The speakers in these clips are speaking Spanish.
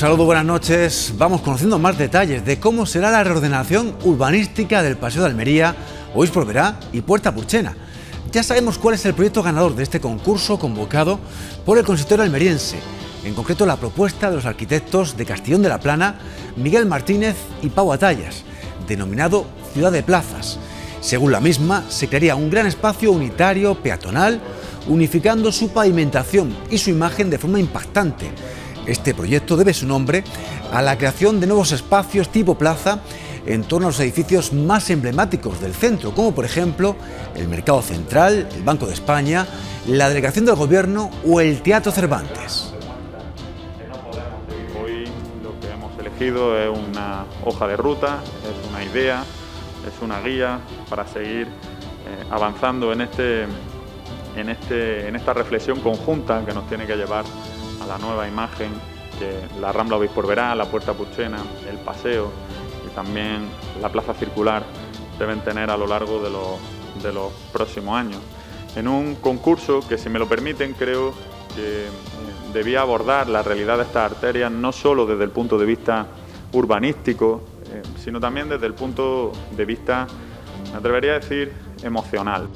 saludo, buenas noches. Vamos conociendo más detalles de cómo será la reordenación urbanística del Paseo de Almería, Oís Verá y Puerta Purchena. Ya sabemos cuál es el proyecto ganador de este concurso convocado por el consistorio almeriense, en concreto la propuesta de los arquitectos de Castellón de la Plana, Miguel Martínez y Pau Atallas, denominado Ciudad de Plazas. Según la misma, se crearía un gran espacio unitario, peatonal, unificando su pavimentación y su imagen de forma impactante. Este proyecto debe su nombre a la creación de nuevos espacios tipo plaza en torno a los edificios más emblemáticos del centro, como por ejemplo el Mercado Central, el Banco de España, la Delegación del Gobierno o el Teatro Cervantes. Hoy lo que hemos elegido es una hoja de ruta, es una idea, es una guía para seguir eh, avanzando en, este, en, este, en esta reflexión conjunta que nos tiene que llevar a la nueva imagen que la Rambla Obispo Verá, la Puerta Puchena, el Paseo y también la Plaza Circular deben tener a lo largo de los, de los próximos años. En un concurso que, si me lo permiten, creo que eh, debía abordar la realidad de estas arterias no solo desde el punto de vista urbanístico, eh, sino también desde el punto de vista, me atrevería a decir, emocional.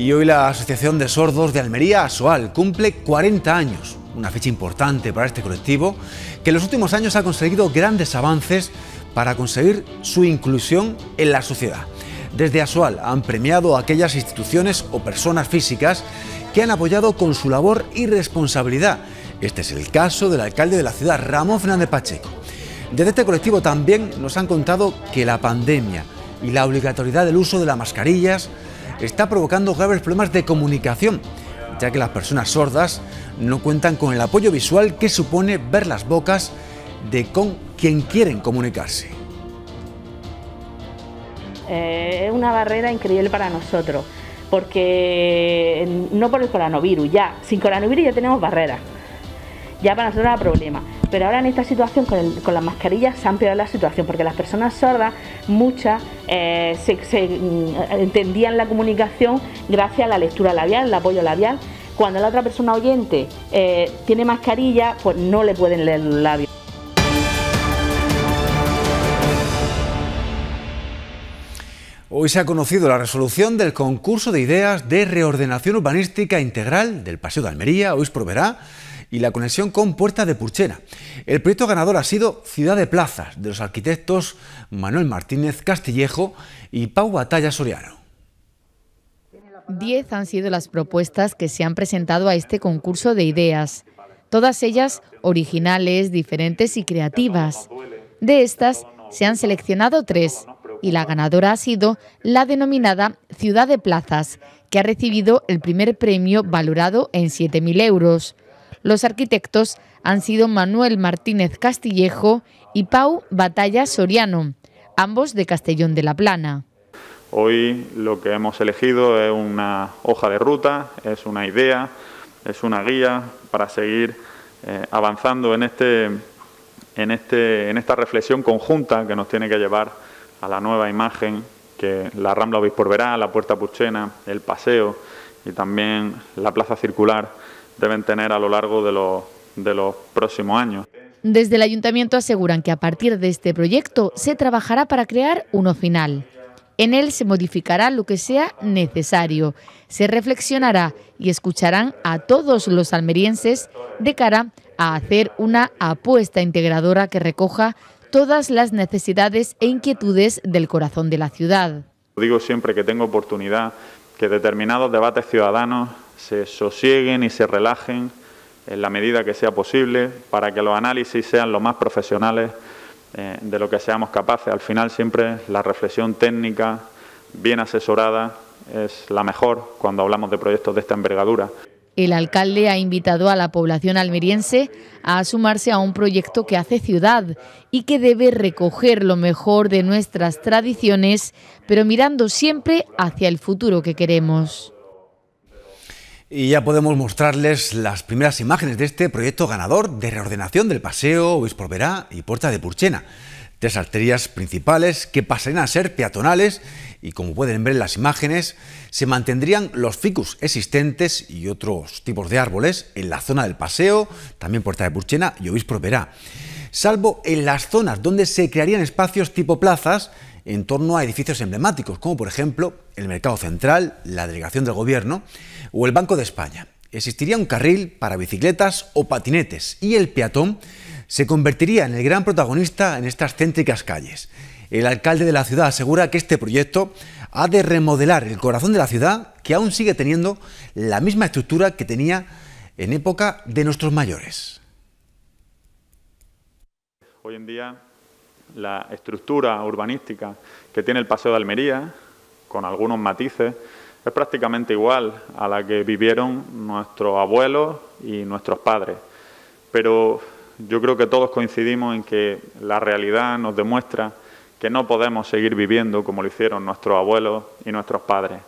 Y hoy la Asociación de Sordos de Almería, ASOAL, cumple 40 años, una fecha importante para este colectivo, que en los últimos años ha conseguido grandes avances para conseguir su inclusión en la sociedad. Desde ASOAL han premiado a aquellas instituciones o personas físicas que han apoyado con su labor y responsabilidad. Este es el caso del alcalde de la ciudad, Ramón Fernández Pacheco. Desde este colectivo también nos han contado que la pandemia y la obligatoriedad del uso de las mascarillas está provocando graves problemas de comunicación, ya que las personas sordas no cuentan con el apoyo visual que supone ver las bocas de con quien quieren comunicarse. Eh, es una barrera increíble para nosotros, porque no por el coronavirus, ya, sin coronavirus ya tenemos barreras, ya para nosotros era problema. Pero ahora en esta situación, con, las mascarillas, se ha empeorado la situación, porque las personas sordas, muchas, eh, mm, entendían la comunicación gracias a la lectura labial, el apoyo labial. Cuando la otra persona oyente eh, tiene mascarilla, pues no le pueden leer los labios. Hoy se ha conocido la resolución del concurso de ideas de reordenación urbanística integral del Paseo de Almería, hoy proverá y la conexión con Puerta de Purchena. El proyecto ganador ha sido Ciudad de Plazas, de los arquitectos Manuel Martínez Castillejo y Pau Batalla Soriano. Diez han sido las propuestas que se han presentado a este concurso de ideas, todas ellas originales, diferentes y creativas. De estas se han seleccionado tres y la ganadora ha sido la denominada Ciudad de Plazas, que ha recibido el primer premio valorado en 7.000 euros. Los arquitectos han sido Manuel Martínez Castillejo y Pau Batalla Soriano, ambos de Castellón de la Plana. Hoy lo que hemos elegido es una hoja de ruta, es una idea, es una guía para seguir eh, avanzando en, este, en, este, en esta reflexión conjunta que nos tiene que llevar a la nueva imagen que la Rambla Obispo la Puerta Puchena, el Paseo y también la Plaza Circular deben tener a lo largo de los, de los próximos años. Desde el ayuntamiento aseguran que a partir de este proyecto se trabajará para crear uno final. En él se modificará lo que sea necesario, se reflexionará y escucharán a todos los almerienses de cara a hacer una apuesta integradora que recoja todas las necesidades e inquietudes del corazón de la ciudad. Digo siempre que tengo oportunidad que determinados debates ciudadanos se sosieguen y se relajen en la medida que sea posible para que los análisis sean lo más profesionales eh, de lo que seamos capaces. Al final siempre la reflexión técnica bien asesorada es la mejor cuando hablamos de proyectos de esta envergadura. El alcalde ha invitado a la población almeriense a sumarse a un proyecto que hace ciudad y que debe recoger lo mejor de nuestras tradiciones, pero mirando siempre hacia el futuro que queremos. Y ya podemos mostrarles las primeras imágenes de este proyecto ganador de reordenación del Paseo, Verá y Puerta de Purchena. Tres arterias principales que pasarían a ser peatonales y como pueden ver en las imágenes, se mantendrían los ficus existentes y otros tipos de árboles en la zona del paseo, también Puerta de Purchena y Obispo Verá, salvo en las zonas donde se crearían espacios tipo plazas en torno a edificios emblemáticos, como por ejemplo el Mercado Central, la Delegación del Gobierno o el Banco de España. Existiría un carril para bicicletas o patinetes y el peatón se convertiría en el gran protagonista en estas céntricas calles. El alcalde de la ciudad asegura que este proyecto ha de remodelar el corazón de la ciudad, que aún sigue teniendo la misma estructura que tenía en época de nuestros mayores. Hoy en día la estructura urbanística que tiene el Paseo de Almería, con algunos matices, es prácticamente igual a la que vivieron nuestros abuelos y nuestros padres. Pero yo creo que todos coincidimos en que la realidad nos demuestra que no podemos seguir viviendo como lo hicieron nuestros abuelos y nuestros padres.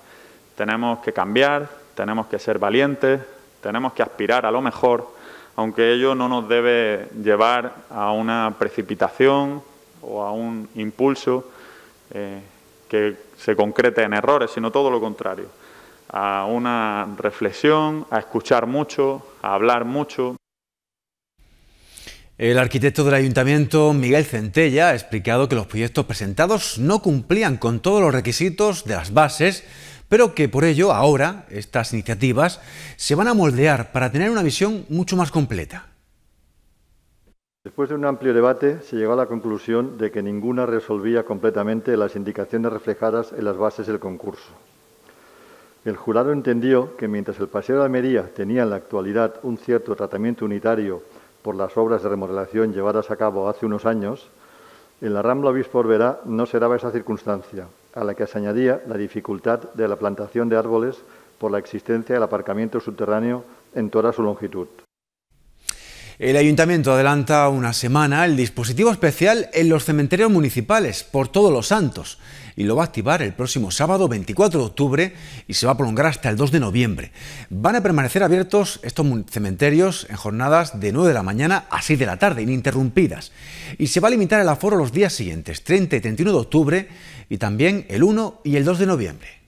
Tenemos que cambiar, tenemos que ser valientes, tenemos que aspirar a lo mejor, aunque ello no nos debe llevar a una precipitación o a un impulso eh, que se concrete en errores, sino todo lo contrario, a una reflexión, a escuchar mucho, a hablar mucho. El arquitecto del ayuntamiento, Miguel Centella, ha explicado que los proyectos presentados no cumplían con todos los requisitos de las bases, pero que por ello ahora estas iniciativas se van a moldear para tener una visión mucho más completa. Después de un amplio debate, se llegó a la conclusión de que ninguna resolvía completamente las indicaciones reflejadas en las bases del concurso. El jurado entendió que mientras el Paseo de Almería tenía en la actualidad un cierto tratamiento unitario por las obras de remodelación llevadas a cabo hace unos años, en la Rambla Obispo Verá no se daba esa circunstancia, a la que se añadía la dificultad de la plantación de árboles por la existencia del aparcamiento subterráneo en toda su longitud. El ayuntamiento adelanta una semana el dispositivo especial en los cementerios municipales por todos los santos y lo va a activar el próximo sábado 24 de octubre y se va a prolongar hasta el 2 de noviembre. Van a permanecer abiertos estos cementerios en jornadas de 9 de la mañana a 6 de la tarde, ininterrumpidas. Y se va a limitar el aforo los días siguientes, 30 y 31 de octubre y también el 1 y el 2 de noviembre.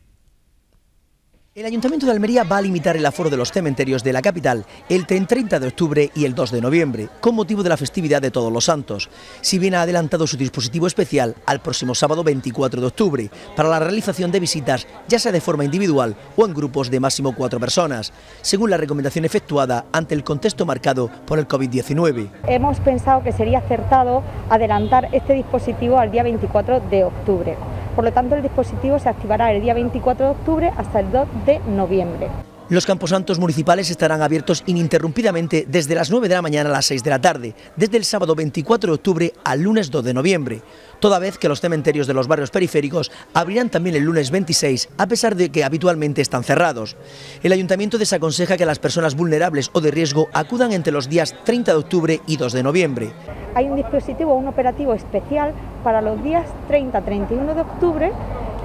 El Ayuntamiento de Almería va a limitar el aforo de los cementerios de la capital el 30 de octubre y el 2 de noviembre, con motivo de la festividad de Todos los Santos, si bien ha adelantado su dispositivo especial al próximo sábado 24 de octubre, para la realización de visitas, ya sea de forma individual o en grupos de máximo cuatro personas, según la recomendación efectuada ante el contexto marcado por el COVID-19. Hemos pensado que sería acertado adelantar este dispositivo al día 24 de octubre. Por lo tanto, el dispositivo se activará el día 24 de octubre hasta el 2 de noviembre. Los camposantos municipales estarán abiertos ininterrumpidamente desde las 9 de la mañana a las 6 de la tarde, desde el sábado 24 de octubre al lunes 2 de noviembre, toda vez que los cementerios de los barrios periféricos abrirán también el lunes 26, a pesar de que habitualmente están cerrados. El ayuntamiento desaconseja que las personas vulnerables o de riesgo acudan entre los días 30 de octubre y 2 de noviembre. Hay un dispositivo, un operativo especial para los días 30-31 de octubre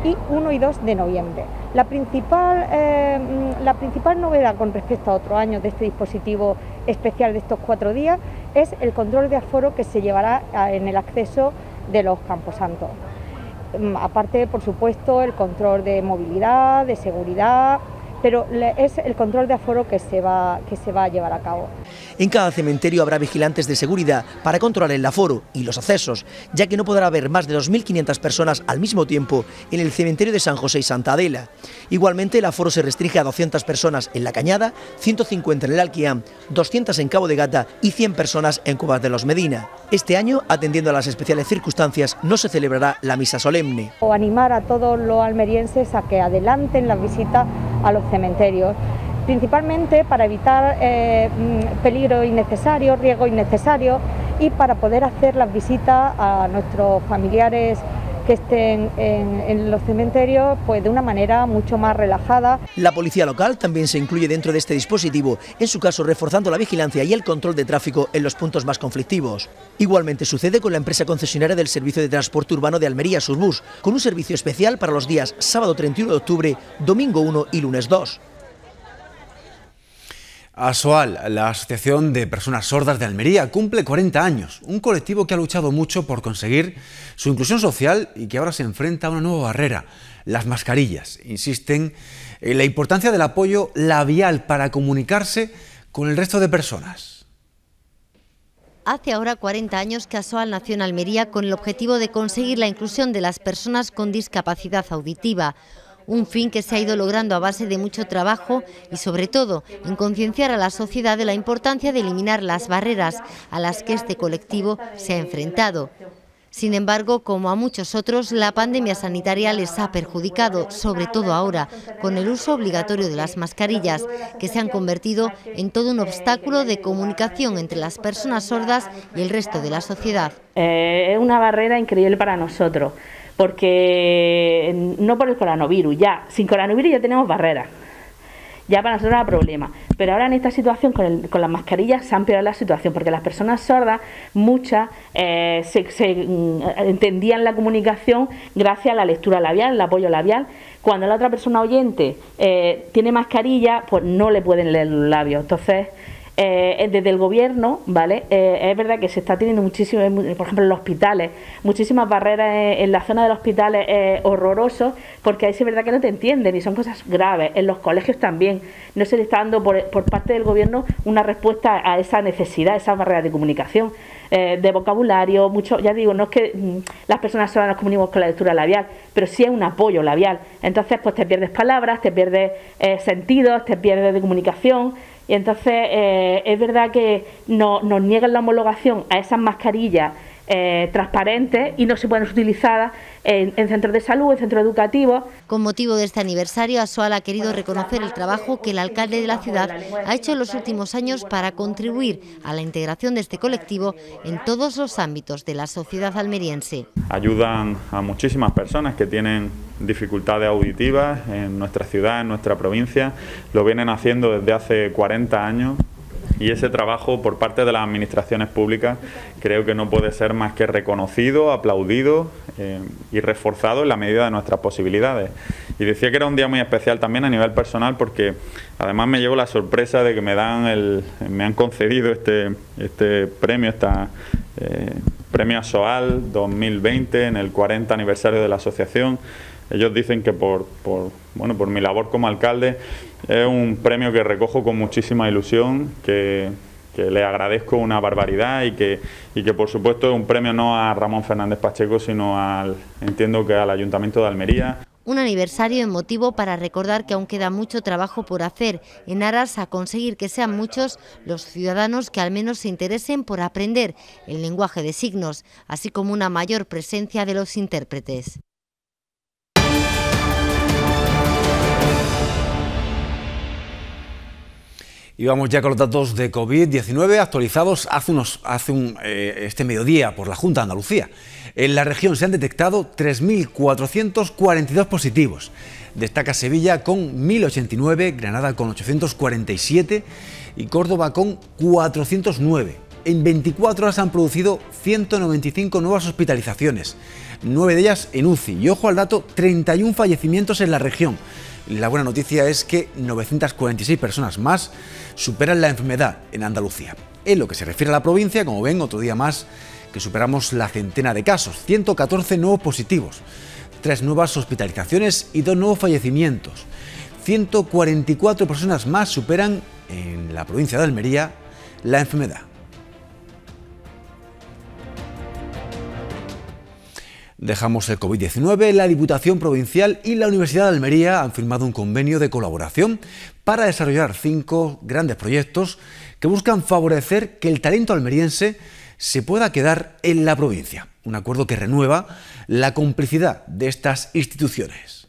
y 1 y 2 de noviembre. La principal, eh, la principal novedad con respecto a otros años de este dispositivo especial de estos cuatro días es el control de aforo que se llevará en el acceso de los camposantos. Mm, aparte, por supuesto, el control de movilidad, de seguridad, pero es el control de aforo que se, va, que se va a llevar a cabo. En cada cementerio habrá vigilantes de seguridad para controlar el aforo y los accesos, ya que no podrá haber más de 2.500 personas al mismo tiempo en el cementerio de San José y Santa Adela. Igualmente, el aforo se restringe a 200 personas en La Cañada, 150 en el Alquiam, 200 en Cabo de Gata y 100 personas en Cubas de los Medina. Este año, atendiendo a las especiales circunstancias, no se celebrará la misa solemne. O animar a todos los almerienses a que adelanten la visita a los cementerios, principalmente para evitar eh, mm, peligro innecesario, riesgo innecesario y para poder hacer las visitas a nuestros familiares que estén en, los cementerios pues de una manera mucho más relajada. La policía local también se incluye dentro de este dispositivo, en su caso reforzando la vigilancia y el control de tráfico en los puntos más conflictivos. Igualmente sucede con la empresa concesionaria del servicio de transporte urbano de Almería Surbus, con un servicio especial para los días sábado 31 de octubre, domingo 1 y lunes 2. ASOAL, la Asociación de Personas Sordas de Almería, cumple 40 años, un colectivo que ha luchado mucho por conseguir su inclusión social y que ahora se enfrenta a una nueva barrera, las mascarillas. Insisten en la importancia del apoyo labial para comunicarse con el resto de personas. Hace ahora 40 años que ASOAL nació en Almería con el objetivo de conseguir la inclusión de las personas con discapacidad auditiva un fin que se ha ido logrando a base de mucho trabajo y sobre todo en concienciar a la sociedad de la importancia de eliminar las barreras a las que este colectivo se ha enfrentado. Sin embargo, como a muchos otros, la pandemia sanitaria les ha perjudicado, sobre todo ahora, con el uso obligatorio de las mascarillas, que se han convertido en todo un obstáculo de comunicación entre las personas sordas y el resto de la sociedad. Eh, es una barrera increíble para nosotros porque no por el coronavirus, ya, sin coronavirus ya tenemos barreras, ya para nosotros era problema, pero ahora en esta situación con, las mascarillas se ha empeorado la situación, porque las personas sordas, muchas, eh, se, mm, entendían la comunicación gracias a la lectura labial, el apoyo labial, cuando la otra persona oyente eh, tiene mascarilla, pues no le pueden leer los labios, entonces eh, desde el gobierno, ¿vale? Eh, es verdad que se está teniendo muchísimo, por ejemplo, en los hospitales, muchísimas barreras en, la zona de los hospitales eh, porque ahí sí es verdad que no te entienden y son cosas graves. En los colegios también no se le está dando por, parte del gobierno una respuesta a esa necesidad, a esa barrera de comunicación. Eh, de vocabulario, mucho, ya digo, no es que mm, las personas solo nos comuniquemos con la lectura labial, pero sí es un apoyo labial. Entonces, pues te pierdes palabras, te pierdes sentidos, te pierdes de comunicación y entonces eh, es verdad que nos niegan la homologación a esas mascarillas eh, transparentes y no se pueden utilizar en, en, centros de salud, en centros educativos. Con motivo de este aniversario, Asoal ha querido reconocer el trabajo que el alcalde de la ciudad ha hecho en los últimos años para contribuir a la integración de este colectivo en todos los ámbitos de la sociedad almeriense. Ayudan a muchísimas personas que tienen dificultades auditivas en nuestra ciudad, en nuestra provincia. Lo vienen haciendo desde hace 40 años y ese trabajo por parte de las administraciones públicas creo que no puede ser más que reconocido, aplaudido eh, y reforzado en la medida de nuestras posibilidades. Y decía que era un día muy especial también a nivel personal porque además me llevo la sorpresa de que me dan el, me han concedido este, este premio, esta eh, premio SOAL 2020 en el 40 aniversario de la asociación. Ellos dicen que por, por, bueno, por mi labor como alcalde es un premio que recojo con muchísima ilusión, que, le agradezco una barbaridad y que, y que por supuesto es un premio no a Ramón Fernández Pacheco, sino al, entiendo que al Ayuntamiento de Almería. Un aniversario emotivo para recordar que aún queda mucho trabajo por hacer en aras a conseguir que sean muchos los ciudadanos que al menos se interesen por aprender el lenguaje de signos, así como una mayor presencia de los intérpretes. Y vamos ya con los datos de COVID-19 actualizados hace, unos, hace un, eh, este mediodía por la Junta de Andalucía. En la región se han detectado 3.442 positivos. Destaca Sevilla con 1.089, Granada con 847 y Córdoba con 409. En 24 horas han producido 195 nuevas hospitalizaciones, 9 de ellas en UCI. Y ojo al dato, 31 fallecimientos en la región. La buena noticia es que 946 personas más superan la enfermedad en Andalucía. En lo que se refiere a la provincia, como ven, otro día más que superamos la centena de casos, 114 nuevos positivos, 3 nuevas hospitalizaciones y 2 nuevos fallecimientos. 144 personas más superan en la provincia de Almería la enfermedad. Dejamos el COVID-19, la Diputación Provincial y la Universidad de Almería han firmado un convenio de colaboración para desarrollar cinco grandes proyectos que buscan favorecer que el talento almeriense se pueda quedar en la provincia. Un acuerdo que renueva la complicidad de estas instituciones.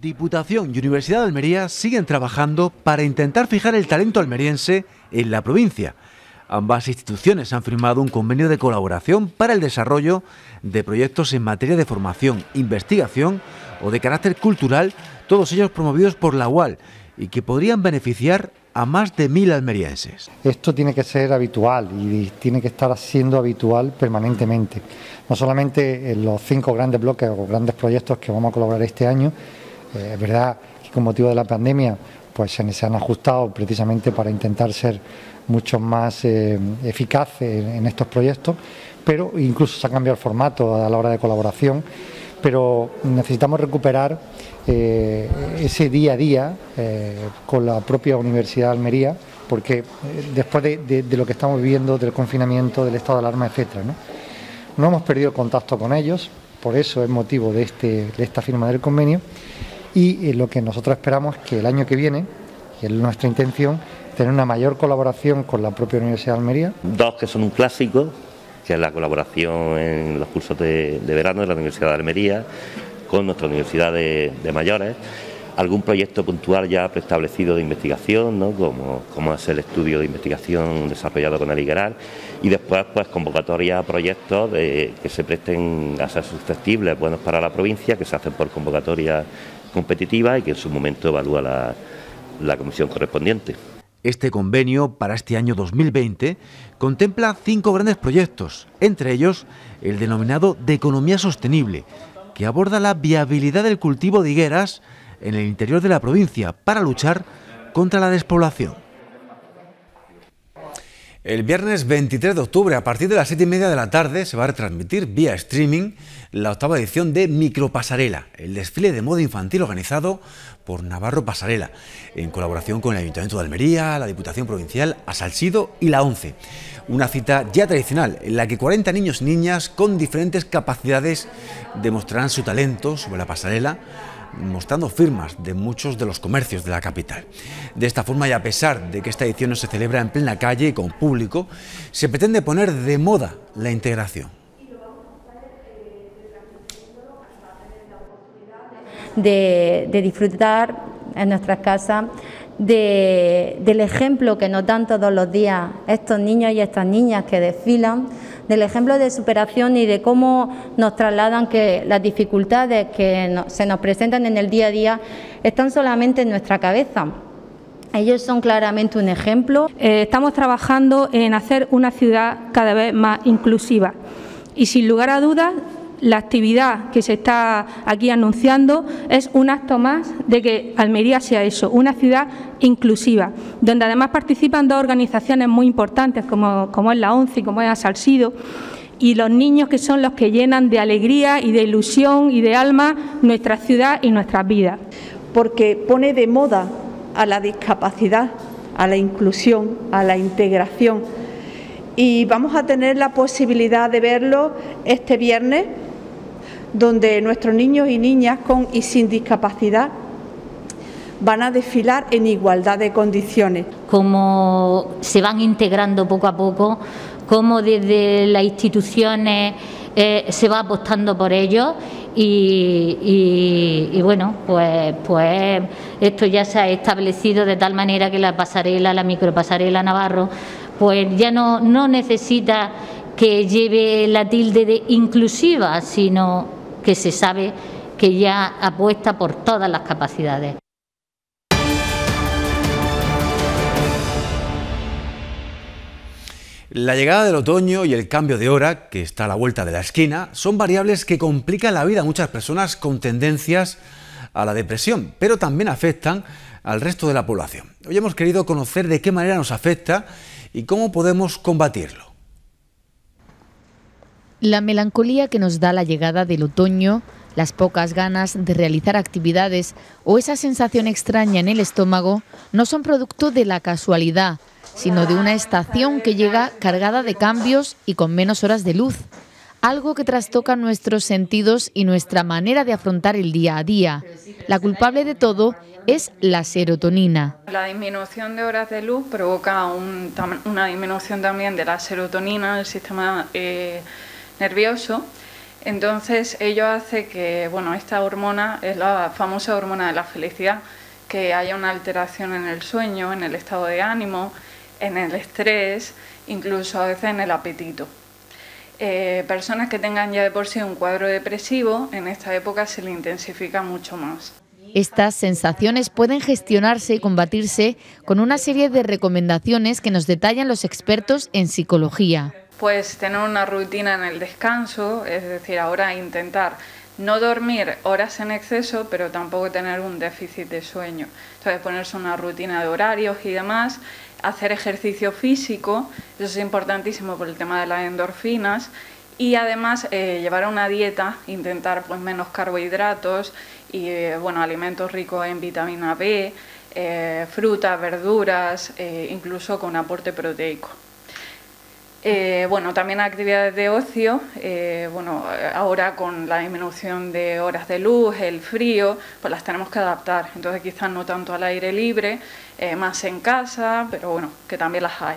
Diputación y Universidad de Almería siguen trabajando para intentar fijar el talento almeriense en la provincia Ambas instituciones han firmado un convenio de colaboración para el desarrollo de proyectos en materia de formación, investigación o de carácter cultural, todos ellos promovidos por la UAL y que podrían beneficiar a más de mil almerienses. Esto tiene que ser habitual y tiene que estar siendo habitual permanentemente, no solamente en los cinco grandes bloques o grandes proyectos que vamos a colaborar este año, eh, es verdad que con motivo de la pandemia pues se, han ajustado precisamente para intentar ser mucho más eh, eficaces en, estos proyectos, pero incluso se ha cambiado el formato a la hora de colaboración, pero necesitamos recuperar eh, ese día a día con la propia Universidad de Almería, porque después de, lo que estamos viviendo, del confinamiento, del estado de alarma, etcétera, ¿no? hemos perdido contacto con ellos, por eso es motivo de, este, de esta firma del convenio y eh, lo que nosotros esperamos es que el año que viene, y es nuestra intención, tener una mayor colaboración con la propia Universidad de Almería. Dos que son un clásico, que es la colaboración en los cursos de, verano de la Universidad de Almería con nuestra Universidad de, Mayores algún proyecto puntual ya preestablecido de investigación, como, como es el estudio de investigación desarrollado con el IGRAL, y después pues convocatoria a proyectos que se presten a ser susceptibles, buenos para la provincia, que se hacen por convocatoria competitiva y que en su momento evalúa la comisión correspondiente. Este convenio para este año 2020 contempla cinco grandes proyectos, entre ellos el denominado de economía sostenible, que aborda la viabilidad del cultivo de higueras en el interior de la provincia para luchar contra la despoblación. El viernes 23 de octubre, a partir de las 7 y media de la tarde, se va a retransmitir vía streaming la octava edición de Micropasarela, el desfile de moda infantil organizado por Navarro Pasarela, en colaboración con el Ayuntamiento de Almería, la Diputación Provincial, Asalsido y la ONCE. Una cita ya tradicional en la que 40 niños y niñas con diferentes capacidades demostrarán su talento sobre la pasarela mostrando firmas de muchos de los comercios de la capital. De esta forma y a pesar de que esta edición no se celebra en plena calle y con público, se pretende poner de moda la integración. De, disfrutar en nuestras casas del ejemplo que nos dan todos los días estos niños y estas niñas que desfilan del ejemplo de superación y de cómo nos trasladan que las dificultades que se nos presentan en el día a día están solamente en nuestra cabeza. Ellos son claramente un ejemplo. Eh, estamos trabajando en hacer una ciudad cada vez más inclusiva y sin lugar a dudas la actividad que se está aquí anunciando es un acto más de que Almería sea eso, una ciudad inclusiva, donde además participan dos organizaciones muy importantes como, es la ONCE y como es Asalsido, y los niños que son los que llenan de alegría y de ilusión y de alma nuestra ciudad y nuestras vidas. Porque pone de moda a la discapacidad, a la inclusión, a la integración. Y vamos a tener la posibilidad de verlo este viernes donde nuestros niños y niñas con y sin discapacidad van a desfilar en igualdad de condiciones. Cómo se van integrando poco a poco, cómo desde las instituciones eh, se va apostando por ellos y, bueno, pues, pues esto ya se ha establecido de tal manera que la pasarela, la micropasarela Navarro, pues ya no, no necesita que lleve la tilde de inclusiva, sino que se sabe que ya apuesta por todas las capacidades. La llegada del otoño y el cambio de hora, que está a la vuelta de la esquina, son variables que complican la vida a muchas personas con tendencias a la depresión, pero también afectan al resto de la población. Hoy hemos querido conocer de qué manera nos afecta y cómo podemos combatirlo. La melancolía que nos da la llegada del otoño, las pocas ganas de realizar actividades o esa sensación extraña en el estómago no son producto de la casualidad, sino de una estación que llega cargada de cambios y con menos horas de luz, algo que trastoca nuestros sentidos y nuestra manera de afrontar el día a día. La culpable de todo es la serotonina. La disminución de horas de luz provoca una disminución también de la serotonina, el sistema eh, nervioso. Entonces ello hace que, bueno, esta hormona es la famosa hormona de la felicidad, que haya una alteración en el sueño, en el estado de ánimo, en el estrés, incluso a veces en el apetito. Eh, personas que tengan ya de por sí un cuadro depresivo, en esta época se le intensifica mucho más. Estas sensaciones pueden gestionarse y combatirse con una serie de recomendaciones que nos detallan los expertos en psicología pues tener una rutina en el descanso, es decir, ahora intentar no dormir horas en exceso, pero tampoco tener un déficit de sueño. Entonces, ponerse una rutina de horarios y demás, hacer ejercicio físico, eso es importantísimo por el tema de las endorfinas, y además eh, llevar una dieta, intentar pues menos carbohidratos y eh, bueno, alimentos ricos en vitamina B, eh, frutas, verduras, incluso con aporte proteico. Bueno, también actividades de ocio, bueno, ahora con la disminución de horas de luz, el frío, pues las tenemos que adaptar. Entonces quizás no tanto al aire libre, más en casa, pero bueno, que también las hay.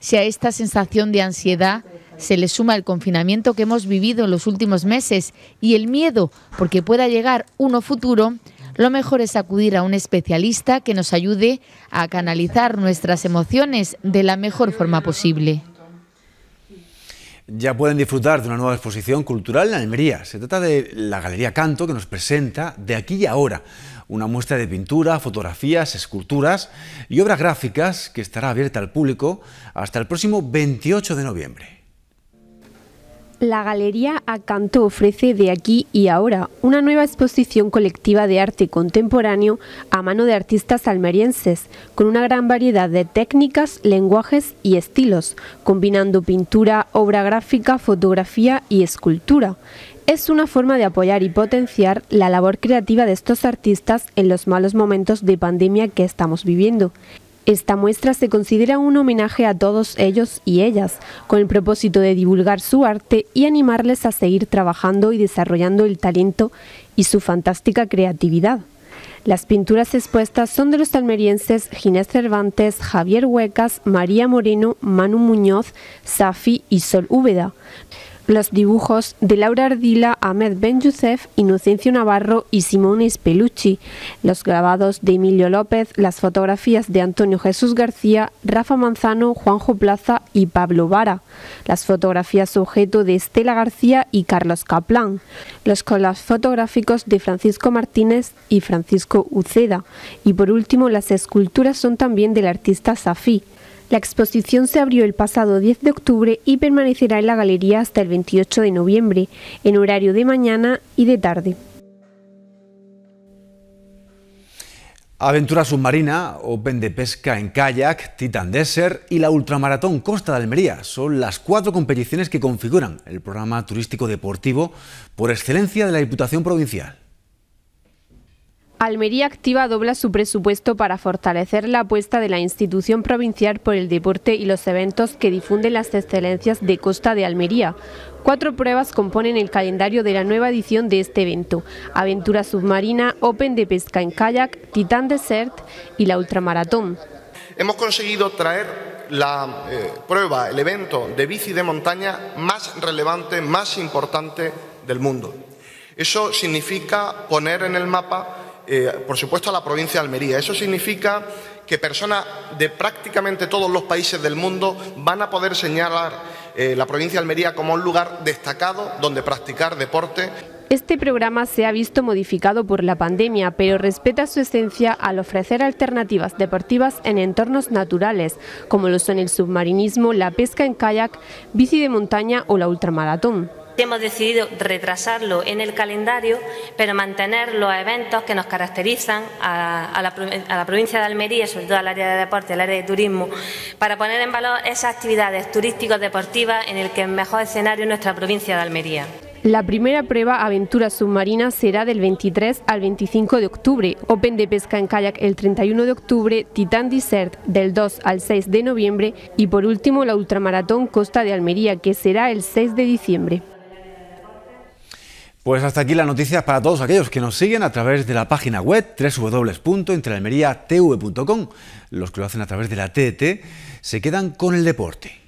Si a esta sensación de ansiedad se le suma el confinamiento que hemos vivido en los últimos meses y el miedo porque pueda llegar uno futuro, lo mejor es acudir a un especialista que nos ayude a canalizar nuestras emociones de la mejor forma posible. Ya pueden disfrutar de una nueva exposición cultural en Almería. Se trata de la Galería Canto que nos presenta de aquí y ahora una muestra de pintura, fotografías, esculturas y obras gráficas que estará abierta al público hasta el próximo 28 de noviembre. La Galería Acanto ofrece de aquí y ahora una nueva exposición colectiva de arte contemporáneo a mano de artistas almerienses, con una gran variedad de técnicas, lenguajes y estilos, combinando pintura, obra gráfica, fotografía y escultura. Es una forma de apoyar y potenciar la labor creativa de estos artistas en los malos momentos de pandemia que estamos viviendo esta muestra se considera un homenaje a todos ellos y ellas, con el propósito de divulgar su arte y animarles a seguir trabajando y desarrollando el talento y su fantástica creatividad. Las pinturas expuestas son de los almerienses Ginés Cervantes, Javier Huecas, María Moreno, Manu Muñoz, Safi y Sol Úbeda. Los dibujos de Laura Ardila, Ahmed Ben Youssef, Inocencio Navarro y Simone Spelucci. Los grabados de Emilio López, las fotografías de Antonio Jesús García, Rafa Manzano, Juanjo Plaza y Pablo Vara. Las fotografías objeto de Estela García y Carlos Caplan. Los colas fotográficos de Francisco Martínez y Francisco Uceda. Y por último, las esculturas son también del artista Safi. La exposición se abrió el pasado 10 de octubre y permanecerá en la galería hasta el 28 de noviembre, en horario de mañana y de tarde. Aventura submarina, Open de pesca en kayak, Titan Desert y la Ultramaratón Costa de Almería son las cuatro competiciones que configuran el programa turístico deportivo por excelencia de la Diputación Provincial. Almería Activa dobla su presupuesto para fortalecer la apuesta de la institución provincial por el deporte y los eventos que difunden las excelencias de Costa de Almería. Cuatro pruebas componen el calendario de la nueva edición de este evento. Aventura submarina, Open de pesca en kayak, Titan Desert y la Ultramaratón. Hemos conseguido traer la eh, prueba, el evento de bici de montaña más relevante, más importante del mundo. Eso significa poner en el mapa eh, por supuesto, a la provincia de Almería. Eso significa que personas de prácticamente todos los países del mundo van a poder señalar eh, la provincia de Almería como un lugar destacado donde practicar deporte. Este programa se ha visto modificado por la pandemia, pero respeta su esencia al ofrecer alternativas deportivas en entornos naturales, como lo son el submarinismo, la pesca en kayak, bici de montaña o la ultramaratón. Hemos decidido retrasarlo en el calendario, pero mantener los eventos que nos caracterizan a, la, provincia de Almería, sobre todo al área de deporte, al área de turismo, para poner en valor esas actividades turísticos deportivas en el que el mejor escenario es nuestra provincia de Almería. La primera prueba aventura submarina será del 23 al 25 de octubre, Open de pesca en kayak el 31 de octubre, Titan Desert del 2 al 6 de noviembre y por último la ultramaratón Costa de Almería que será el 6 de diciembre. Pues hasta aquí las noticias para todos aquellos que nos siguen a través de la página web www.entrealmeriatv.com. Los que lo hacen a través de la TDT se quedan con el deporte.